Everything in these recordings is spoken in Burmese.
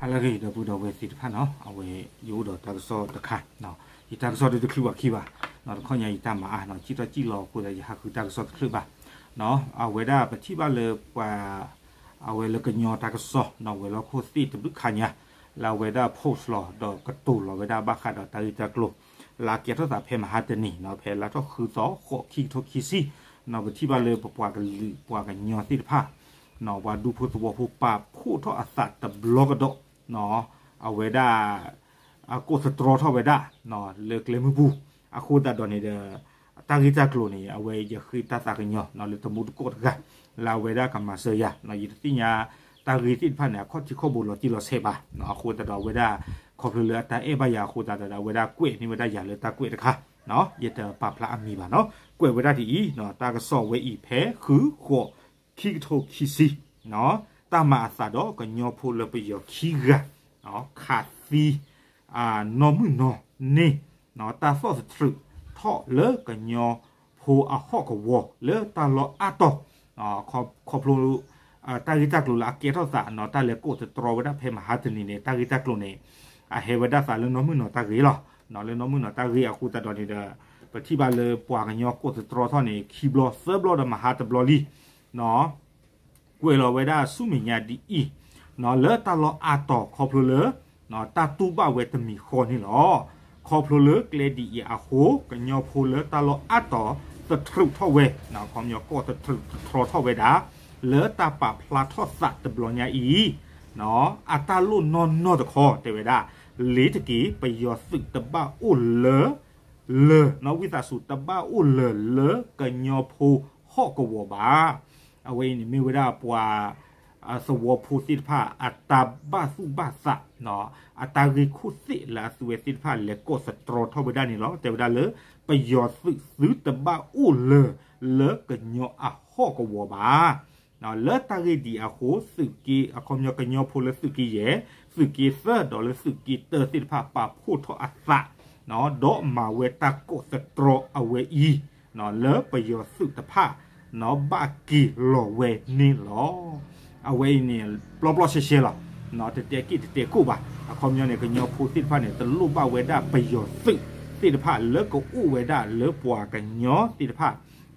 ဟာလရီဒဘူဒဝဲစီတဖာနော်အဝဲယိုးတော့တကဆောတခါနော်ဒီတကဆောတဲ့ခလူပါခိပါနော်ခေါညာဤတမအာနော်ကြည့်တော့ကြည့်လောကိုလည်းဟာခုတကဆောခလူပါနော်အဝဲဒါပတိပါလေပွာအဝဲလကညောတကဆောနော်ဝဲလခိုစီတဘခညာလာဝဲဒါပို့လောတော့ကတူလောဝဲဒါဘ ลาเกียรติศาสตร์เพมหาเตนี่เนาะเพลาก็คือซอโคคีโทคีซีเนาะที่บาเลยปวากันปวากันยอสิผ้าเนาะว่าดูพุทธวผู้ปาผู้ทออาศัตตบลกดกเนาะเอาเวดาอาโกสตรอทอเวดาเนาะเลิกเลมบูอาคูดาดอนี่เดตากิจากลูนี่เอาไว้จะคือตาตากันยอเนาะเลยตมุดโกดกะลาเวดากันมาเสียเนาะยิติญาตากิติพันเนี่ยข้อที่ข้อบุญเราที่เราเสบะเนาะคูดาดอเวดา ခေါ်ဖလတာအေဘယာခိုတာတာဝေဒကွေနိဝေဒရလေတာကွေတခါနော်ယတပပလာအမီပါနော်ကွေဝေဒတီနော်တာကဆော့ဝေဤဖဲခူခောခိထိုခိစီနော်တာမအသာတော့ကညောဖိုလပယောခိဂနော်ခါစီအာနော်မှုနော်နေနော်တာဆော့စထရထော့လေကညောဖိုအဟော့ကဝလေတာလောအတော့နော်ခေါ်ခေါ်ဖလိုတာဂီတက်လိုလာကေတော့စာနော်တာလေကိုတတော်ဝဒဖေမဟာတနီနေတာဂီတက်လိုနေ အဟေဝဒစာလနမှုနော်တာဂီလောနော်လနမှုနော်တာဂီအခုတတော်နေတဲ့ပတိပါလေပွာကညောကိုတတော်ထောနေခီဘလောဆဘလောဒမဟာတဘလောလီနော်ကွေလောဝဒဆုမညာဒီအီနော်လေတလောအတော်ခေါပလလေနော်တတူဘဝေတမီခေါနေလောခေါပလလေကလေဒီအဟုကညောဖိုလေတလောအတော်တထရုထဝဲနော်ခေါမျောကိုတထရုထရထဝဲဒါလေတပပလာထောစတ်တဘလောညာအီနော်အတလူနော်နော်တခေါ်တေဝဒါ လေတကီပယောစုတပအိုလလနော်ဝိသစုတပအိုလလကညောဖိုဟော့ကဝဘာအဝိနိမေဝရပွာအစဝဖူစိတဖာအတဘစုဘသနော်အတရီခုစိလာစွေစိတဖာလေကိုစတရထဘဒနီလောတေဝဒါလေပယောစုစုတဘအိုလလကညောအဟော့ကဝဘာနော်လတ်တရီဒီအဟိုစုကီအကောမြောကညောဖိုလစုကီရဲ့สึกีเซอร์ดอลสึกีเตอร์สิทธาปาพูดทออัสะเนาะดอมาเวตาโกสตรออเวอีเนาะเลประโยชน์สุตภาเนาะบากีโลเวนี่ลออเวนี่ปลอปลอเชเชล่ะเนาะเตเตกิเตเตกูบะอะคอมยอเนี่ยก็ยอพูสิทธาเนี่ยตลุบะเวดาประโยชน์สุสิทธาเลก็อุเวดาเลปัวกันยอสิทธา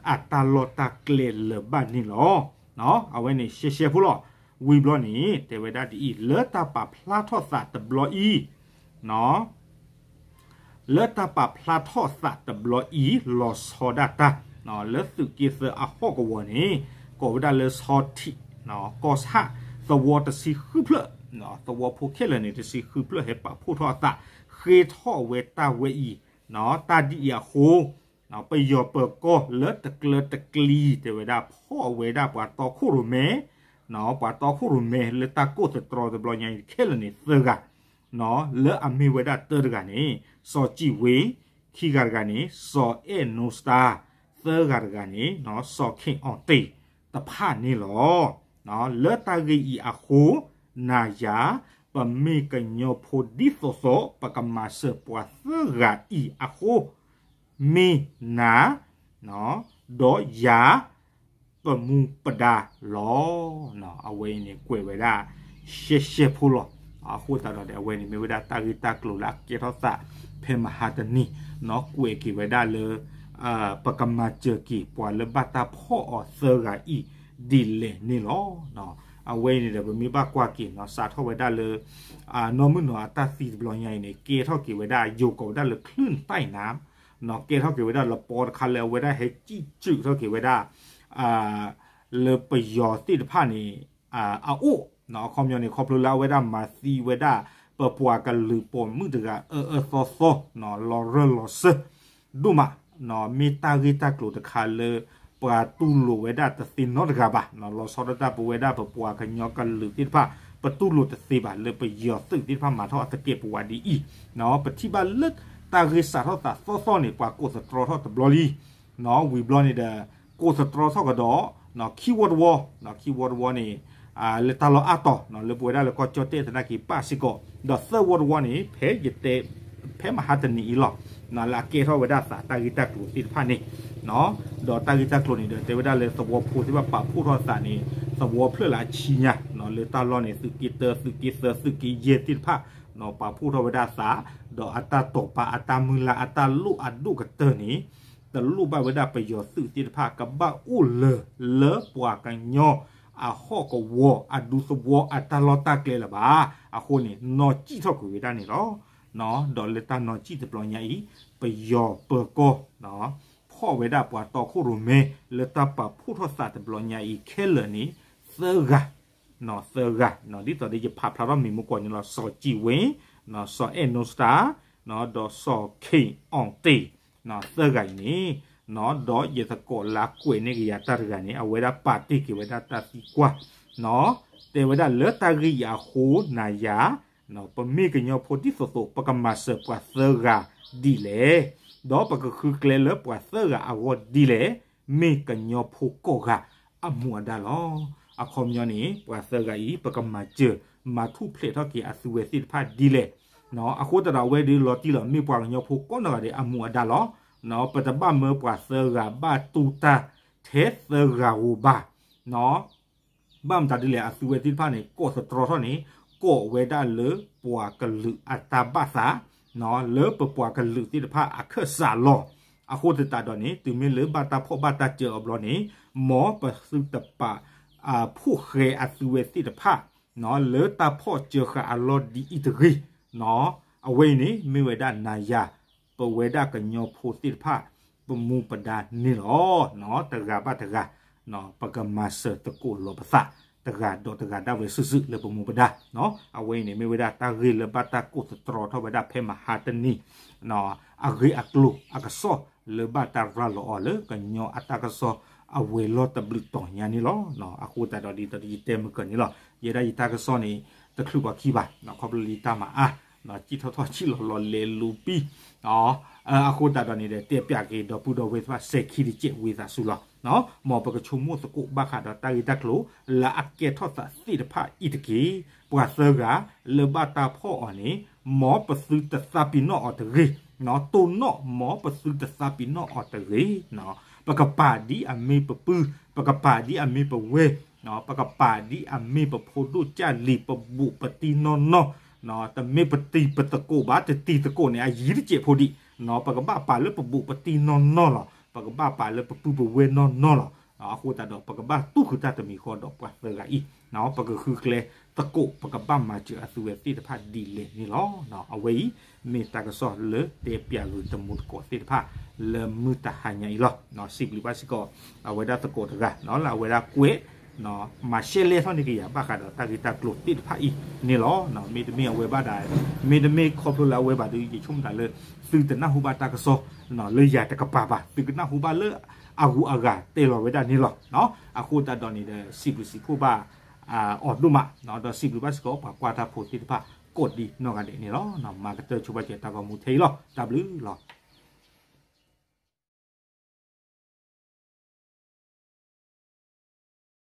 อัตตาโลตาเกลเลบานี่ลอเนาะเอาไว้นี่เช เชพูลอဝီဘလောနီတေဝဒတီလေတာပပလာထောစာတဘလောဤနော်လေတာပပလာထောစာတဘလောဤလောဆောဒတာနော်လေစုကိစအဟောကဝနီကိုဝဒလေဆောတိနော်ကောစာသဝတစီခုပလနော်သဝဖိုခဲလနေတစီခုပလဟေပဖိုထောတာခေထောဝေတာဝေဤနော်တာဒီယဟိုနော်ပယောပကောလေတကလတကလီတေဝဒဖောဝေဒပွားတော့ခုရမဲ နော်ပါတော့ခုရမဲလေတာကိုစတရဒဘလညင်ခဲလနေသကနော်လေအမေဝဒတရကနေစောကြည့်ဝေခိဂါကနေစောအဲနိုစတာသဂါကနေနော်စောခင်အောင်တေတဖာနေလောနော်လေတာဂီအခုနာယာပမေကညောဖိုဒီဆိုဆိုပကမဆပွားသဂါဤအခုမေနာနော်ဒေါ်ယာ ပမူပဒါလောနော်အဝဲနေကွယ်ဝဲတာရှေရှေဖူလောအခုတတော့တဲ့အဝဲနေမေဝဒတာဂီတာကလိုလာကေတော့စာဖေမဟာတနီနော်ကွယ်ကီဝဲဒါလေအာပကမချကီပွာလဘတာဖောအဆရာဤဒီလေနေလောနော်အဝဲနေတယ်ဗမိဘကွာကီနော်စာထောဝဲဒါလေအာနော်မနော်တာစီဘလောင်ရိုင်းနေကေထောက်ကီဝဲဒါယိုကောဒါလေคลื่นใต้น้ำနော်ကေထောက်ကီဝဲဒါလပေါ်ခါလေဝဲဒါဟဲជីကျူထောက်ကီဝဲ ဒါအာလေပယောတိတဖာနေအာအိုနော်ကွန်မြူနီခေါပလူလာဝဲဒါမာစီဝဲဒါပပွားကလူပေါ်မှုတကအဲအဲဆောဆောနော်လော်ရလော်စဒူမာနော်မီတာဂီတာကလိုတခါလေပရာတူလိုဝဲဒါတသိနော်တကပါနော်လော်ဆောဒတာပဝဲဒါပပွားကညောကလူတိတဖာပတူလိုတသိပါလေပယောတိတိဖာမာထောအတကေပဝဒီဤနော်ပတိပါလက်တာဂီစာထောတာဆောဆောနေပွားကိုစထရောထောတဘလလီနော်ဝီဘလနေတဲ့ ကိုစတရဆော့ကတော့နော် keyword word နော် keyword word နေအာလေတလောအတော့နော်လေပွေရလေကောချောတေသနာကီပါစီကောဒါ third word 1နေဖဲရတဲ့ဖဲမဟာတနီလောနော်လာကေရောဝဒသာတာဂီတက်ကိုတိဖာနေနော်ဒေါ်တာဂီတက်ကလိုနေတေဝဒါလေသဘောဖို့ဒီမှာပါဖို့တော့စာနေသဘောဖလလာချီညာနော်လေတာလောနေစုကီတာစုကီဆာစုကီယေတိဖာနော်ပါဖို့တော့ဝဒသာဒေါ်အတာတော့ပါအတာမူလာအတာလူအဒုကတနီ the luba weda pe yo su ti pa ka ba u le le pwa ka nyo a ho ko wo a du so wo a ta lo ta kle la ba a ho ni no chi tho ku weda ni lo no do le ta no chi te plo nya i pe yo pe ko no พ่อเวดาปวดต่อคู่รูเมเลตาปะผู้ทศาสตร์บลอนยาอีเคเลนี้เซอร์กะนอเซอร์กะนอที่ต่อได้จะพาพระรมีมุกอนยนอสอจีเวนอสอเอนโนสตาร์นอดอสอเคอองตี နော်သဂိုင်နီနော်ဒေါ်ယေသကောလာကွေနေကရတာဂန်နီအဝေဒပါတိကေဝဒတာစီကွာနော်တေဝဒလေတာဂီယာခိုနာယာနော်ပမေကညောဖိုတိဆိုဆိုပကမဆပသဂါဒီလေဒေါ်ပကခုကလေလပသဂါအဝတ်ဒီလေမေကညောဖိုကောဂါအမွာဒါလောအခေါ်မျောနေပသဂါဤပကမချေမာထုဖလေထောက်ကေအစုဝေစစ်ဖတ်ဒီလေ နော်အခုတတော်ဝဲဒီလော်တီလော်မိပွားညောဖိုကိုနော်တဲ့အမွာဒါလောနော်ပတပမေပွားသဂါဘတူတာ thế thơ gà u ba nó bam ta đi lệ asu we tin pha này ko sa tro tho này ko we da le pwa ka lu ata ba sa nó le pa pwa ka lu ti pha a kha sa lo a ho ta do ni tu mi le ba ta pho ba ta che ob lo ni mo pa su ta pa a phu khe asu we ti pha nó le ta pho che kha a lo di i ti ri nó a we ni mi we da na နော်အဝိနေမိဝေဒနာယပဝေဒကညောဖိုတိဖာပမူပဒာနိလောနော်တကပတကနော်ပကမဆတကုလောပသတကတော့တကတော့ဝေစုစုလေပမူပဒာနော်အဝိနေမိဝေဒတာရီလေပတာကုသတရောထဝေဒဖေမဟာတနီနော်အဂိအကလုအကဆောလေဘတာရလောလေကညောအတကဆောအဝေလောတဘလူတောညာနီလောနော်အခုတတော်ဒီတတိတဲမကနီလောယေရာယတာကဆောနီ อะกะซอle ba ta ra lo le ka nyo ata ka so a we lo ta blu to nya ni lo no a khu ta do di ta di te m ka ni lo ye da ita ka so ni ta khlu ba ki ba no ko blu ta ma a no chi tho tho chi lo lo le lu pi no အခုတာတော့နေတဲ့တေပြကေတော့ပူတော့ဝေသစက်ခီဒီချေဝေသာဆူလာနော်မောပကချုံမို့စကုဘခါတော့တာရီတကလိုလာအကေထော့သစီတဖာဣတကေပွာဆာကလေဘတာဖောအနေမောပစုတသပိနောအတရေနော်တုံနောမောပစုတသပိနောအတရေနော်ပကပါဒီအမေပပူပကပါဒီအမေပဝဲ နော်ပကပါဒီအမေပဖိုဒုချလီပဘူပတိနောနောနော်တမေပတိပတကိုဘာတတိတကိုနေအယီချေဖိုဒီနော်ပကပပါလပบุปတိနော်နော်လာပကပပါလပပူပဝဲနော်နော်လာအခုတတော့ပကပတုခတတမီခေါ်တော့ပွားသကဤနော်ပကခုကလေတကုပကပမှာချအသူဝဲတိတဖတ်ဒီလေနီလောနော်အဝေးမေတကဆောလေတေပြလူတမှုကိုတိတဖတ်လေမူတဟညာဤလောနော်စိပလီပါစကောအဝေဒတကိုတကနော်လာဝေဒကွေ နော်မရှေလေဖန်ဒီကရဘာကတော့တာဂီတာကလုတိဖာဤနေလောနော်မေတမေဝေဘာဒိုင်မေတမေခေါပလာဝေဘာဒီချုံတာလေသူတနဟူဘာတာကဆောနော်လေရတကပါပါသူကနဟူဘာလေအဂူအဂါတေလောဝေဒနေလောနော်အခုတတော်နေတဲ့စီပစီဖူဘာအာအော်ဒုမနော်တော့စီပဘတ်စကောပါကွာတာဖို့တိဖာกดดีนอกกันเดนี่เนาะเนาะมาก็เจอชุบะเจตากอมูเทยလော W လော